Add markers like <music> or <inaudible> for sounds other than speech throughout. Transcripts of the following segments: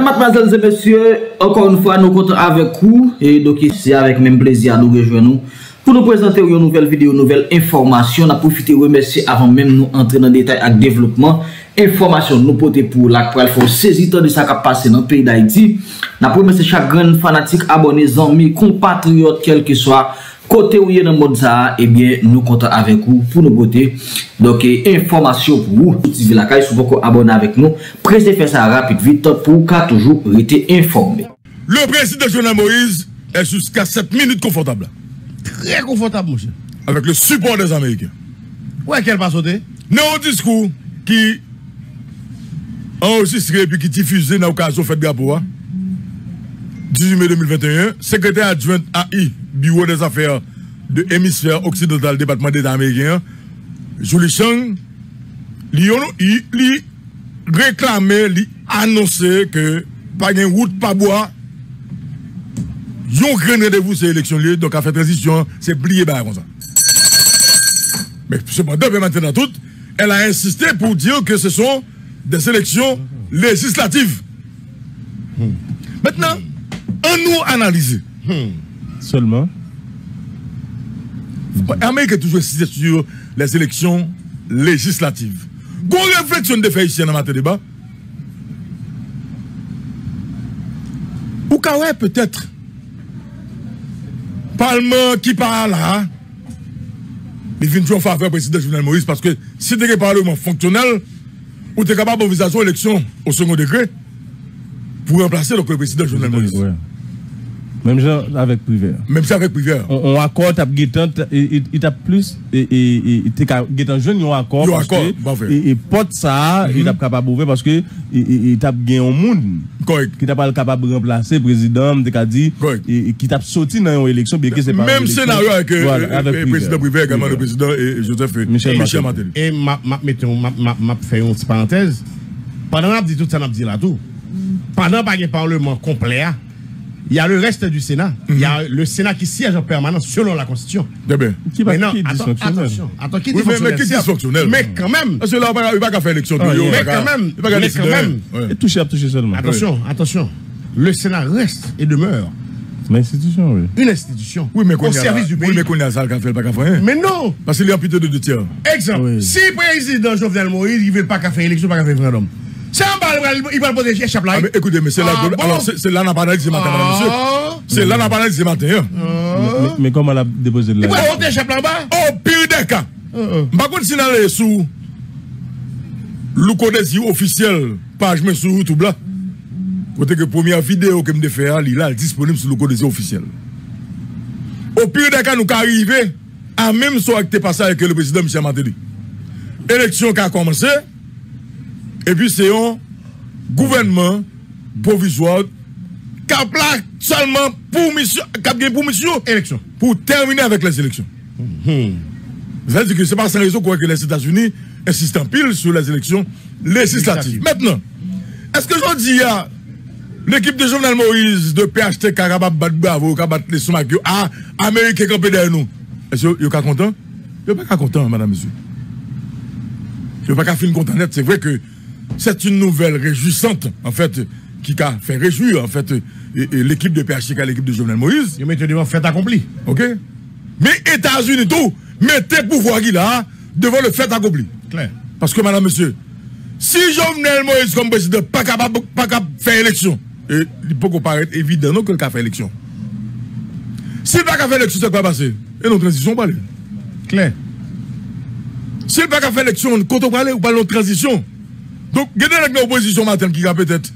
Madame, mademoiselles et messieurs, ankon yon fwa nou kontan avek ou, e do ki se avek menm plezi a nou rejwen nou, pou nou prezante ou yon nouvel video, nouvel informasyon, na profite ou remersi avan menm nou entre nan detay ak devlopman, informasyon nou pote pou lak pral fò sezitan de sa kap pase nan peyi da iti, na pou remersi chak gran fanatik abone zanmi, kompatriot, kelke swa, Kote ou ye nan mod za, ebyen nou konta avek ou pou nou bote. Doke, informasyon pou ou. Ti vi lakay sou boko abone avek nou. Prese fè sa rapit vit pou ka toujou rete informe. Le prezident Jovenel Moïse est jusqu'à 7 minutes confortable. Très confortable, monsieur. Avec le support des Américains. Ouais, qu'elle va sauter. Non, un discours qui enregistré puis qui diffusé dans l'occasion de fête Gaboua. 18 mai 2021, secrétaire adjoint AI, Bureau des affaires de l'hémisphère occidental, département d'État américain, Julie Chang, lui, réclamé, lui annoncé que pas de route, pas bois, yon grand rendez-vous ces élections donc à faire transition, c'est plié bah comme ça. Mais cependant, maintenant tout, elle a insisté pour dire que ce sont des élections législatives. Maintenant, on nous analyse. Seulement. L'Amérique est toujours insisté sur les élections législatives. Qu'on réflexion de faire ici dans notre débat. Ou ouais, peut-être. Parlement qui parle là, il vient toujours faveur président Jovenel Moïse parce que si tu es parlement fonctionnel, ou tu es capable d'envisager l'élection au second degré pour remplacer le président Jovenel Moïse. Même genre avec privé. Même ça avec privé. On, on accord, il t'a plus, et il t'a jeune, il accord. Il accord, Et porte ça, il t'a capable d'ouvrir parce que il t'a gagné un monde. Correct. Qui t'a pas capable de remplacer le président, t'a dit, et qui t'a sorti dans une élection, bien que c'est pas. Même scénario avec le président privé, également le président Joseph Michel Martel. Et m'a fait une petite parenthèse. Pendant que dit tout ça, dit là tout. Pendant pas un parlement complet, il y a le reste du Sénat. Il y a le Sénat qui siège en permanence selon la Constitution. Bien. Qui va qui attends, attention, attends, qui dit Oui, mais, mais qui dit dysfonctionnel? Mais quand même. Parce que là, il va pas faire élection. Ah, Mais quand même. Il va pas Mais quand même. Et toucher à toucher seulement. Attention, attention. Le Sénat reste et demeure L'institution, oui. une institution Oui, mais au service du pays. Oui, mais qu'on a ça, qu'on fait pas qu'à faire. Mais non Parce qu'il y a plutôt de deux tiers. Exemple, Oui. si le président Jovenel Moïse, il ne veut pas qu'à faire élection, pas qu'à faire référendum. C'est un bal, il va le poser. Ah, écoutez, mais c'est là, Ah, bon. alors c'est là, n'a pas dit ce matin, madame, monsieur. Ah. C'est là, n'a pas dit ce matin. hein. Mais, mais comment elle a déposé de Il là va bas Au pire des cas, par contre, si on sous le code officiel, page mais sur YouTube là, côté que première vidéo que me fait, il est disponible sur le code officiel. Au pire des cas, nous arriver à même soit que passé avec le président Michel Martelly. Élection qui a commencé, et puis c'est un gouvernement provisoire qui a seulement pour mission, pour mission, Élection. pour terminer avec les élections. Ça veut dire que ce n'est pas sans raison qu'on voit que les États-Unis insistent en pile sur les élections législatives. Maintenant, est-ce que je dis à l'équipe de Jovenel Moïse de PHT battre bravo, battu les somacs, ah, Américain campé derrière nous, est-ce que vous êtes content? Vous pas content, madame, monsieur. Vous pas content. C'est vrai que c'est une nouvelle réjouissante, en fait, qui a fait réjouir, en fait, l'équipe de PHT à l'équipe de Jovenel Moïse. Il met devant fait accompli. OK Mais États-Unis tout, mettez pouvoir qu'il a devant le fait accompli. Clair. Parce que, madame, monsieur, si Jovenel Moïse, comme président, pas capable pas capable de faire élection, et il peut paraître évident non, que le fait élection. S'il pas capable faire élection, c'est quoi passer? Et nos transition, pas. Clair. S'il pas capable faire élection, quand on parle, ou pas de transition. Donc, il y a une opposition matin qui a peut-être,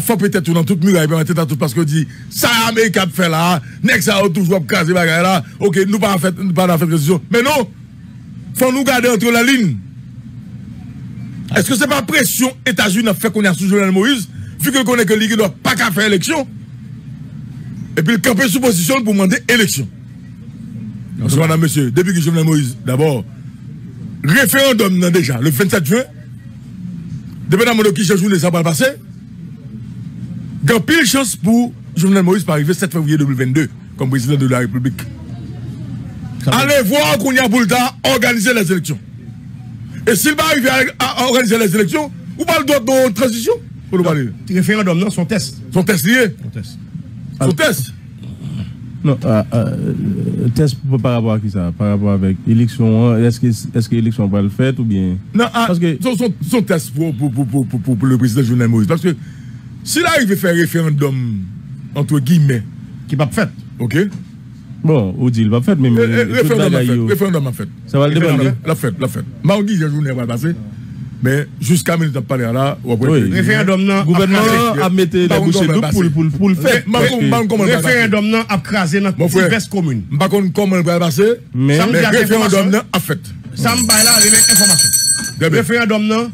fait peut-être dans toute muraille, peut-être à tout parce que dit, ça, Amérique a fait là, next ça a toujours bagaille là, ok, nous pas fait, nous pas fait transition. Mais non, faut nous garder entre la ligne. Est-ce que c'est pas pression États-Unis a fait qu'on a sous Jovenel Moïse, vu que connaît que l'Église doit pas qu'à faire élection, et puis le camper sous position pour demander élection. Monsieur, depuis que Jovenel Moïse, d'abord, référendum déjà, le 27 juin, dépendamment de qui je journée ça va passer, il y a pile chance pour Jovenel Moïse pour arriver 7 février 2022 comme président de la République. Allez voir qu'on y a pour le temps organiser les élections. Et s'il va arriver à, organiser les élections, ou pas le droit de transition? Pour nous parler. Référendum, non, son test. Son test lié. Son test. Son test. Non, euh, euh, test pour- par rapport à qui ça? Par rapport avec élection, hein, est-ce que est-ce que l'élection va le faire ou bien? Non, ah, Parce que- son, son, son test pour, pour, pour, pour, pour, pour le président Jovenel Moïse. Parce que s'il arrive à faire référendum, entre guillemets, Qui pas fait. ok? Euh, Bon, au deal va faire, mais euh, toute Référendum Référendum a fait. ça va le Référendum demander. La fête, la fête. Mardi, j'ai journée va passer. Mais jusqu'à minute de parler là, après. Oui. Référendum, non. Le gouvernement a mis contre, doubles on pour, va pour, pour le faire. Il Référendum, non, a crasé dans diverses communes. Je ne sais pas comment il va passer. Mais- Ça référendum non, a fait. Ça me baille là, les informations. Très bien. Référendum, non.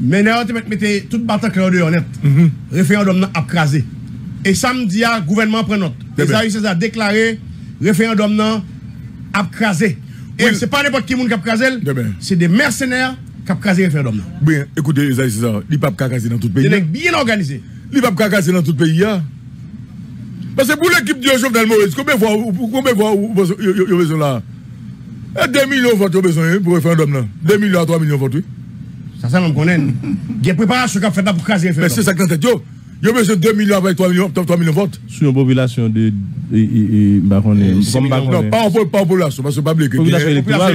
Mais là, tu mettez tout bâton clair de honnête. Mhm. Référendum, non, a crasé. Et samedi, le gouvernement prend note. Esaïe César a déclaré référendum, non, a crasé. Et Oui. c'est pas n'importe qui qui a crasé, c'est des mercenaires qui a référendum. non. Bien, écoutez, Isaïe César, il ne peut pas casser dans tout le pays. Des nègres bien organisés. Il ne peut pas dans tout le pays. hein. Parce que pour l'équipe de Jovenel Moïse, combien de fois vous- vous besoin là? Eh, 2 millions de votes vous avez besoin hein, pour le référendum là. 2 millions à 3 millions de votes. Ça, ça, on connaît. Il y a pour c'est Vous besoin de 2 millions avec 3 millions, 3 millions de votes. sur une population de. Bah, bah, Non, pas en pas en population, parce que pas que. Population il y a- électorale,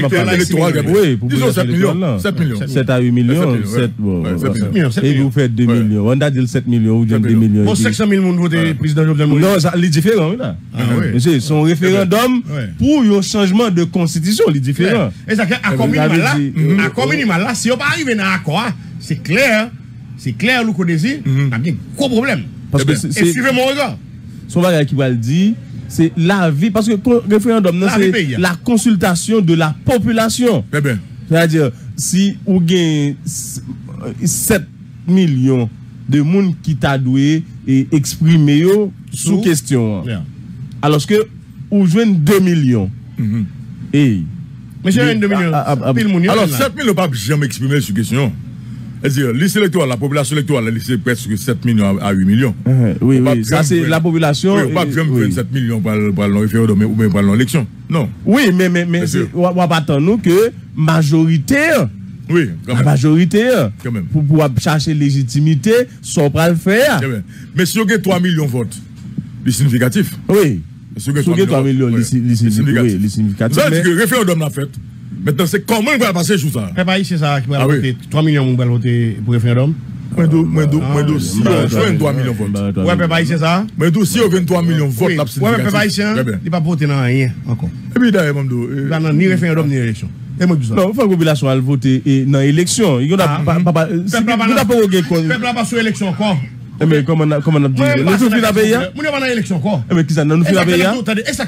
oui. Population 7 millions. électorale, 7 millions. 7 à 8 millions. 7 millions, 7, bon, ouais, bon, 7 ça. millions, sept Et vous faites 2 Ouais. millions. On a dit 7 millions ou bien 2 millions. puis- 500 000 moun voté président Jovenel Moïse? Non, ça, c'est différent, oui, là. Ah. C'est son référendum pour un changement de constitution, il est différent. Et ça, à accord vous minimal avez là, dit- accord minimal là, si on pas arrivé dans l'accord, hein, c'est clair, c'est clair, nous connaissons, on a bien gros problème. Parce Eh que Et suivez mon regard. son bagage qui va le dire, c'est la vie, parce que le référendum, c'est la consultation de la population. Bien. C'est-à-dire, si ou gain 7 millions de monde qui t'a doué et exprimé sous Sous- question, Yeah. alors que ou joignent 2 millions. Mhm. Et Monsieur, Mais- un 2 millions, pile moun yo, Alors, là. 7 millions, pas jamais exprimé sur question. C'est-à-dire, liste électorale, la population électorale, c'est presque 7 millions à 8 millions. euh, oui, On va oui, ça c'est la population. Oui, on va et- bien oui. 27 millions pour le référendum ou pour l'élection. Non. Oui, mais, mais, mais on va pas attendre nous que majoritaire, Oui, quand la Quand même. pour pouvoir chercher légitimité, prêts à le faire. Mais si vous avez 3 millions de votes, c'est significatif. Oui. Si vous avez 3 millions, c'est significatif. avez dit mais- que le référendum l'a fait. Maintenant, c'est comment il va passer sur ça? Peuple haïtien, c'est ça qui va Ah voter. 3 millions va voter pour référendum. Moins de, moins de, moins de, si on joue 3 millions de votes. Ouais, peuple haïtien, ça. Mais d'où si on 23 millions de votes, Oui, là, ouais, c'est mais peuple significatif. haïtien, Très bien. il va pas voter dans rien encore. Et puis d'ailleurs, Mamdo, euh, Il va dans ni référendum ni ça. Non, il faut que la population elle vote et dans l'élection. Il y a Ah. pas pas pas si. Eh, on on la. Eh, la ça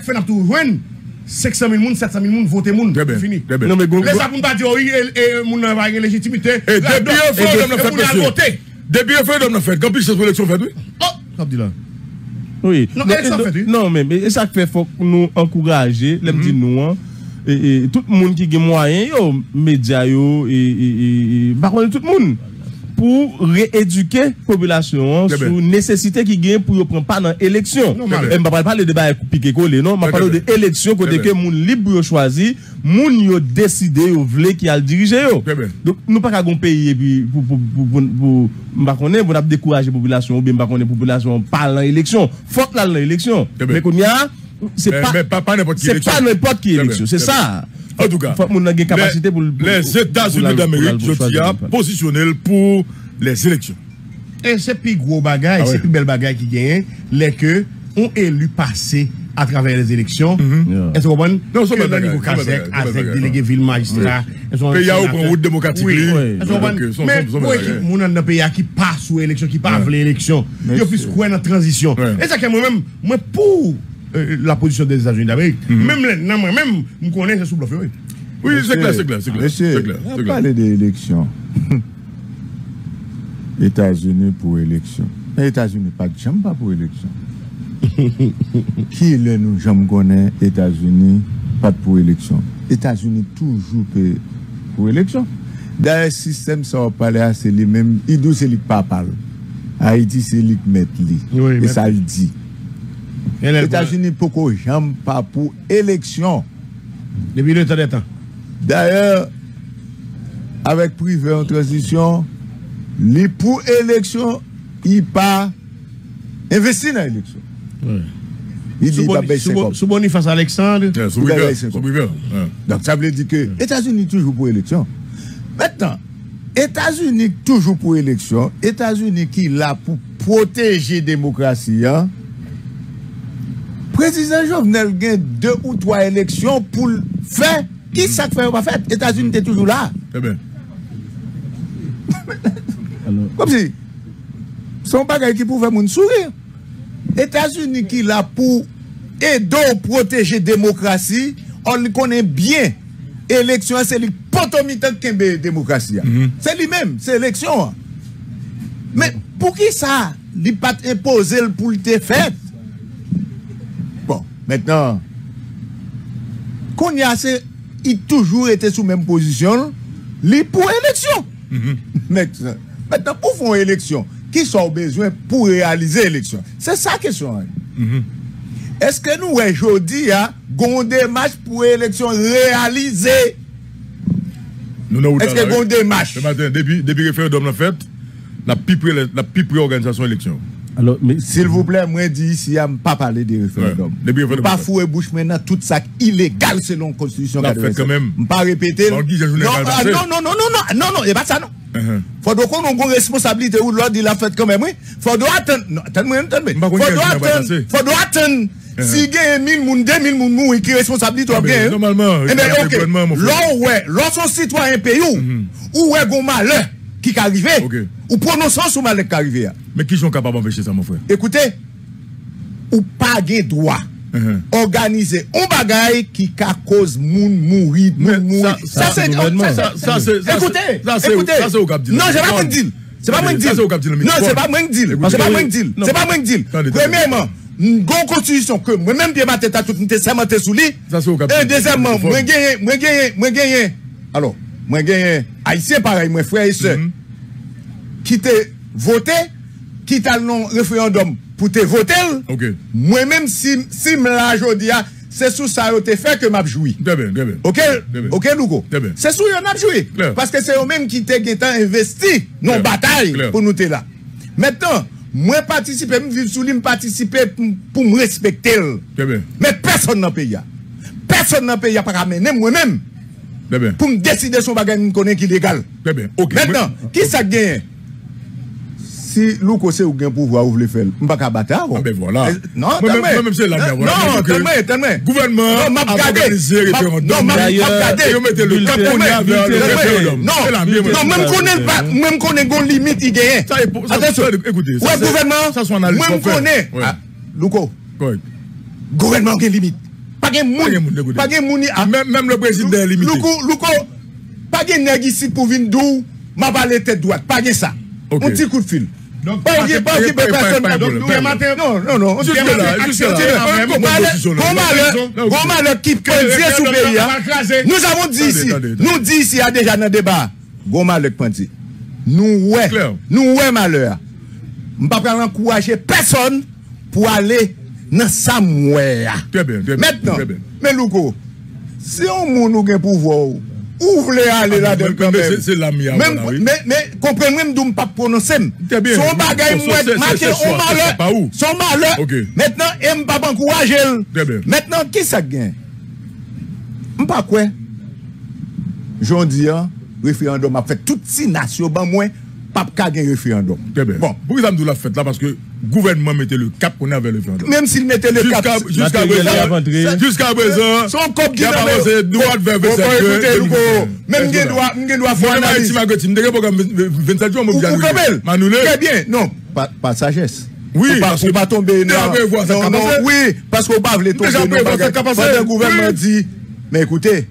fait n'a tout joindre 500 000 moun, 700 000 moun voter moun. Fini. Pour pas dire oui et et moun n'a pas de légitimité. Et Là, depuis donc, le référendum et l'a fait, moun a monsieur. voté. Depuis le référendum l'a fait, quand plus cette élection fait, oui. Oh, dit là? Oui. Non, et- fait, oui. Non ça fait faut que nous encourager, l'aime dit nous hein. Et, et tout le monde qui a moyen yo, médias yo et et et par contre tout le monde pour rééduquer la population Très sur bien. nécessité qui gagne pour ne prendre pas dans l'élection. Je ne parle pas de débat piqué collé, non, je parle de bien. élection côté que moun libre choisi, moun yo décidé yo vle qui a le diriger yo. Donc nous pas qu'à pays puis pour pour pour pour connaît pour décourager la population ou bien connaît population pas dans l'élection, faut que là dans l'élection. Mais qu'on y a c'est pas n'importe qui c'est élection. pas n'importe qui Très bien, élection, c'est très ça. En tout cas, faut les, capacité pour pour- les pour- États-Unis d'Amérique, je pour tiens, choisir. positionnés pour les élections. Et c'est plus gros bagage, Ah c'est plus bel bagage qui gagne, les que ont élu passé à travers les élections. Yeah. Est-ce que vous comprenez? Non, c'est le niveau ASEC, bagage. délégué ville magistrat. Pays à sénateur. ouvrir route démocratique, Oui. lui. Est-ce que vous Ouais, comprenez donc, son- Mais pour équipe, moun dans le pays qui passe sous élection, qui Ouais. l'élection, il y a plus quoi dans la transition. Et ça que moi-même, moi pour euh, la position des États-Unis d'Amérique, même les- non, moi-même, je connais, c'est sous bluff. oui. Oui, c'est clair, c'est clair, c'est clair. Monsieur, clair, on clair. d'élection. <laughs> États-Unis pour élection. Mais États-Unis pas de jambe pas pour élection. <laughs> Qui est le nous jambe connaît États-Unis pas pour élection. États-Unis toujours pour élection. D'ailleurs, système ça on parle à c'est les mêmes. Idou c'est lui qui pas parle. Haïti c'est lui qui met lui. Oui, Et mais- ça le dit. Les- États-Unis pourquoi jambe pas pour élection. Depuis le temps des temps. D'ailleurs, avec privé en transition, li pour élection, il pas investi dans l'élection. Il dit, Sous il va Boni- baisser sous Boniface Alexandre, Yeah, sous. Donc ça veut dire que États-Unis toujours pour élection. Maintenant, États-Unis toujours pour élection, États-Unis qui là pour protéger la démocratie, hein. Président Jovenel gagne deux ou trois élections pour le faire. Qui ça fait ou pas fait? États-Unis était toujours là. Très bien. <laughs> Comme si son bagage qui pouvait moun sourire. États-Unis qui là pour aider protéger la démocratie, on le connaît bien. Élection, c'est le potomitan qui la démocratie. C'est lui-même, c'est élection. hein. Mais pour qui ça? Il pas imposé le pour le. Bon, maintenant, qu'on y a il toujours été sous même position, il pour élection. <laughs> Maintenant, maintenant, pour faire une élection, qui sont besoin pour réaliser l'élection? C'est ça la question. hein. Est-ce que nous, aujourd'hui, avons des démarche pour élection réalisée Est-ce que Ce matin, depuis, le référendum l'a fait, la près organisation élection. S'il vous plaît, mwen di si ya m pa pale de referendum. M pa fou e bouche men nan tout sak ilegal selon konstitusyon. M pa repete. Non, non, non, non, e bat sa non. Fodo kon nou kon responsabilite ou lò di la fèt kèmèm wè. Fodo aten, ten mwen, ten mwen. Fodo aten, fodo aten. Si gen 1000 moun, 2000 moun moun ki responsabilite ou gen. Normalman. Lò wè, lò son sitwa en pe you, ou wè goun malè. qui est arrivé, okay. ou prononçant sur Malek qui est arrivé. Mais qui sont capables d'empêcher ça, mon frère? Écoutez, ou pas de droit. Uh -huh. Organize ou bagay ki ka koz moun mouri Moun mouri Sa se Ekoute Non se pa mwen dil Se pa mwen dil Non se pa mwen dil Se pa mwen dil Se pa mwen dil Premèman Mgon konstitusyon ke mwen mèm piye ma teta tout Mwen te semente sou li E dezèmman mwen genye Mwen genye Alo moi gagné, moi gagné, moi gagné. Moi gagné haïtien pareil, moi frère et sœur Mhm. qui te voté, qui t'a non référendum pour te voter. Ok. Moi-même, si, si me la jodi a, c'est sous ça que te fait que m'a joui. Très bien, très bien. Ok? Bien. Ok, Louko? Bien. C'est sous yon a joué. Parce que c'est eux-mêmes qui t'ont été investi dans Clair. bataille pour nous t'es là. Maintenant, moi participer, me vivre sous lui, participer pour me respecter. Mais personne dans le pays. a. Personne dans le Pou m deside sou bagay m konen ki legal. Mèndan, ki sa genyen? Si lou kose ou gen pou vwa ou vle fel, m baka bata avon. Non, tenmen. Gouvernement ap organize referandum. Non, map gade. Yo mette le kaponya vle referandum. Non, mèm konen gon limit i genyen. Atensyon, wè gouvernement, mèm konen. Lou ko, gouvernement gen limit. Pas gagne moun. Pas gagne moun. ah. Même, même le président est limité. Louko, Louko, pas gagne nèg ici pour venir d'où, m'a tête droite. Pas gagne ça. Ok. Un petit coup de fil. Pas- nous, pas- matin- Non, non, non. Sous pays. hein. A déjà dans le débat, gon malheur qui peut dire. Nous, ouais, Clair. nous, ouais, malheur. nan sa mwen ya. Trè ben, trè ben. Mètnen, men louko, se yon moun nou gen pou vò ou, ou vle ale la den kambèm. Se la mi avon la, oui. Mè, kompren mèm dou m pa prononsem. Trè ben. Son bagay mwen, makè on malè, son malè. Ok. Mètnen, m pa bankouraj el. Trè ben. Mètnen, ki sa gen? M pa kwen? Jondi an, referandom ap fèt. Touti nasyo ban mwen, pap ka gen referandom. Trè ben. Bon. Pou ki sa mdou la fèt la, paske... gouvernement mettait le cap qu'on avait le référendum. Même s'il mettait le cap. Jusqu'à présent, jusqu'à présent, Son cop il y a avancé droite vers Bon, bon, 27 écoutez, Louko, même m'gen que doit, là? m'gen doit Moi, faire je m'dégage pas comme 27 jours, Ou, moi, je. Manouler. Très bien. Non, pas, pas de sagesse. Oui, parce que- pas tomber non. Oui, parce qu'on pas voulu tomber le gouvernement dit, mais écoutez,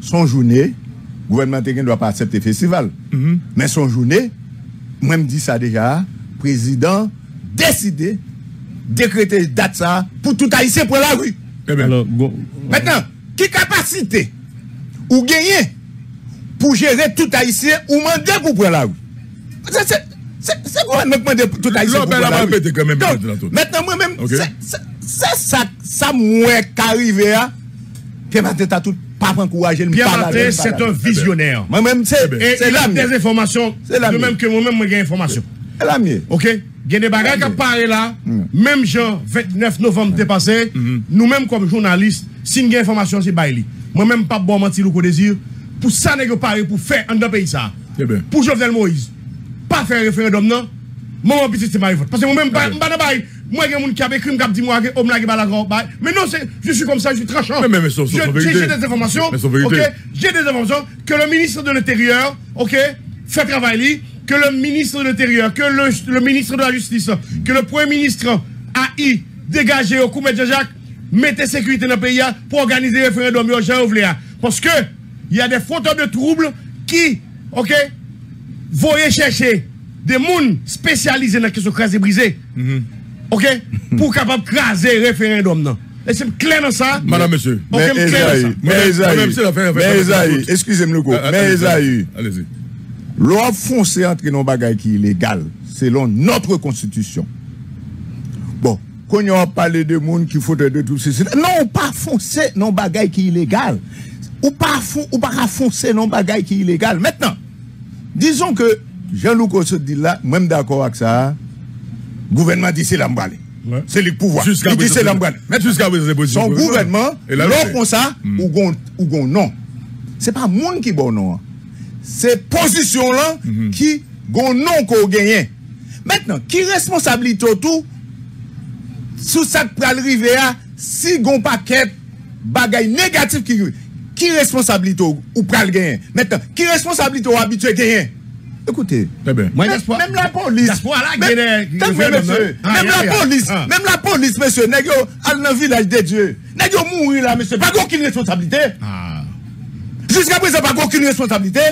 son journée, le gouvernement ne doit pas accepter le festival. Mhm. Mais son journée, moi je me dis ça déjà, président deside, dekrete dat sa, pou tout haïsien pou la rue. Mètenan, ki kapasite ou genye pou jere tout haïsien ou mande pou pou la rue. Se gwen mèk mande tout haïsien pou pou la rue. Mètenan mwen mèm, se sa mwen karive ya, Pierre Martin t'a tout pas encouragé le Pierre Martin, c'est un visionnaire. Moi-même, c'est eh la des informations. C'est la même que moi-même, j'ai information. C'est la mienne. OK Il y a des bagages qui apparaissent là, même genre 29 novembre dépassé, nous-mêmes comme journalistes, si nous avons information, c'est Bailey. Moi-même, pas bon mentir ou désir, pour ça, nous parler pour faire un pays ça. Eh bien. Pour Jovenel Moïse, pas faire référendum, non? Moi, petit, c'est ma vote. Parce que moi-même, pas pas de. Moi, il y a des gens qui ont écrit, qui ont dit, moi, la grande bail. Mais non, je suis comme ça, je suis tranchant. Mais- mais- mais Je- j'ai- des informations. J'ai des informations que le ministre de l'Intérieur, ok, fait travailler, que le ministre de l'Intérieur, que le, le ministre de la Justice, que le Premier ministre a y dégagé au coup de Jean-Jacques, mettez sécurité dans le pays hein, pour organiser le référendum hein. Parce que il y a des fauteurs de troubles qui, ok, voyez chercher des gens spécialisés dans la question crasée brisée. Ok? Pour capable de craser le référendum. non. Et c'est clair dans ça? Madame, monsieur. Ok, Mais me clair dans ça. Esaïe, mais Esaïe, l'affaire- mais Esaïe, l'affaire- excusez-moi le coup, Ah, mais allez-y, Esaïe, Allez-y. Loi foncé entre nos bagailles qui est illégal, selon notre constitution. Bon, quand on a parlé de monde qui faudrait de tout ceci, non, pas foncer non bagaille qui est illégal. Ou pas fon, ou pas foncer non bagaille qui est illégal. Maintenant, disons que Jean-Luc se dit là, même d'accord avec ça, gouvernement dit c'est l'embalé. Ouais. C'est le pouvoir. Jusqu'à Il dit c'est l'embalé. Jusqu'à présent, c'est position. Son gouvernement, l'on comme ça, ou gon, ou gon non. C'est pas monde qui bon non. se posisyon lan mm -hmm. ki goun non ko genyen. Mètnen, ki responsabilite ou tou sou sak pral rive a si goun paket bagay negatif ki gwen. Ki responsabilite ou, ou pral genyen? Mètnen, ki responsabilite ou abitue genyen? Ekoute, mèm la polis, mèm la polis, mèm la polis, mèsyo, negyo al nan vilaj de Diyo, negyo mouri la, mèsyo, pa goun ki responsabilite? Ah. Jiska prezè pa goun ki responsabilite?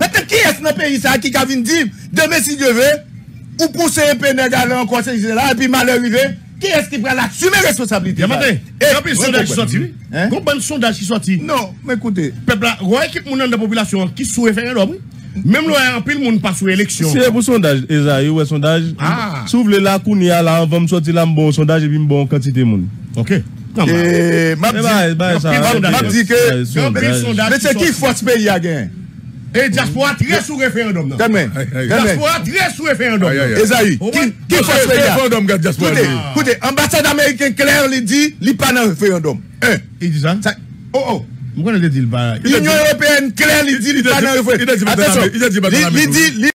Maintenant, qui est-ce dans le pays ça qui a venu dire, demain si Dieu veut, ou pousser un peu nèg aller en conseil là, et puis mal arrivé, qui est-ce qui va l'assumer responsabilité? Yamate, Et, il y a un sondage qui sorti. Hein? Combien de sondages qui sorti? Non, mais écoutez, Peuple là, ouais, équipe moun nan de population qui sous référendum. Même là, en pile moun pas sous élection. Si c'est pour sondage, Esaïe, ouais, sondage. Ah. Si vous voulez là, qu'on y a là, on va me sortir là, un bon sondage et puis un bon quantité de monde. Ok. Bah, et m'a Eh ben, dit, ben, que, mais c'est qui force pays à gagner? E diaspora tre sou referendum nan. Kanmen. Diaspora tre sou referendum nan. Ezayi, ki fos pe ya? Koute, koute, ambasade Ameriken kler li di li pa nan referendum. E. E di sa? Oh, oh. Mwen konen de di li pa. Union Européenne kler li di li pa nan referendum. Atensyon. Li di, li.